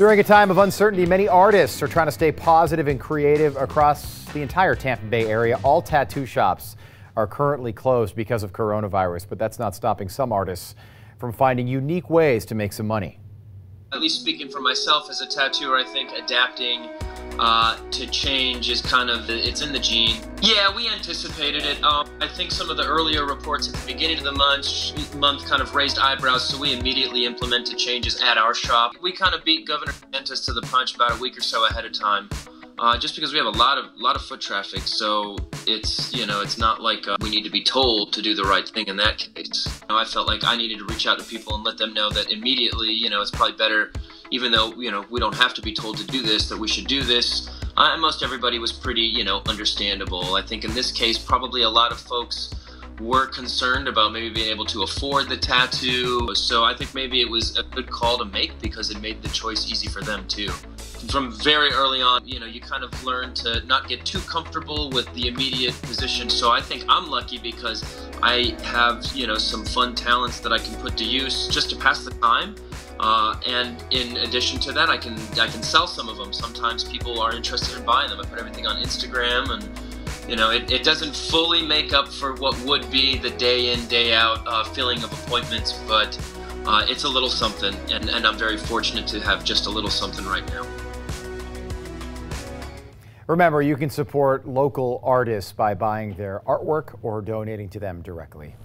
During a time of uncertainty, many artists are trying to stay positive and creative across the entire Tampa Bay area. All tattoo shops are currently closed because of coronavirus, but that's not stopping some artists from finding unique ways to make some money. At least speaking for myself as a tattooer, I think adapting uh, to change is kind of it's in the gene. Yeah, we anticipated it. Um, I think some of the earlier reports at the beginning of the month month kind of raised eyebrows, so we immediately implemented changes at our shop. We kind of beat Governor DeSantis to the punch about a week or so ahead of time. Uh, just because we have a lot of lot of foot traffic, so it's you know it's not like uh, we need to be told to do the right thing in that case. You know, I felt like I needed to reach out to people and let them know that immediately, you know, it's probably better even though you know we don't have to be told to do this, that we should do this. Uh, most everybody was pretty you know understandable. I think in this case, probably a lot of folks were concerned about maybe being able to afford the tattoo. So I think maybe it was a good call to make because it made the choice easy for them too. From very early on, you know, you kind of learn to not get too comfortable with the immediate position. So I think I'm lucky because I have, you know, some fun talents that I can put to use just to pass the time. Uh, and in addition to that, I can I can sell some of them. Sometimes people are interested in buying them. I put everything on Instagram, and you know it, it doesn't fully make up for what would be the day in day out uh, filling of appointments, but uh, it's a little something, and, and I'm very fortunate to have just a little something right now. Remember, you can support local artists by buying their artwork or donating to them directly.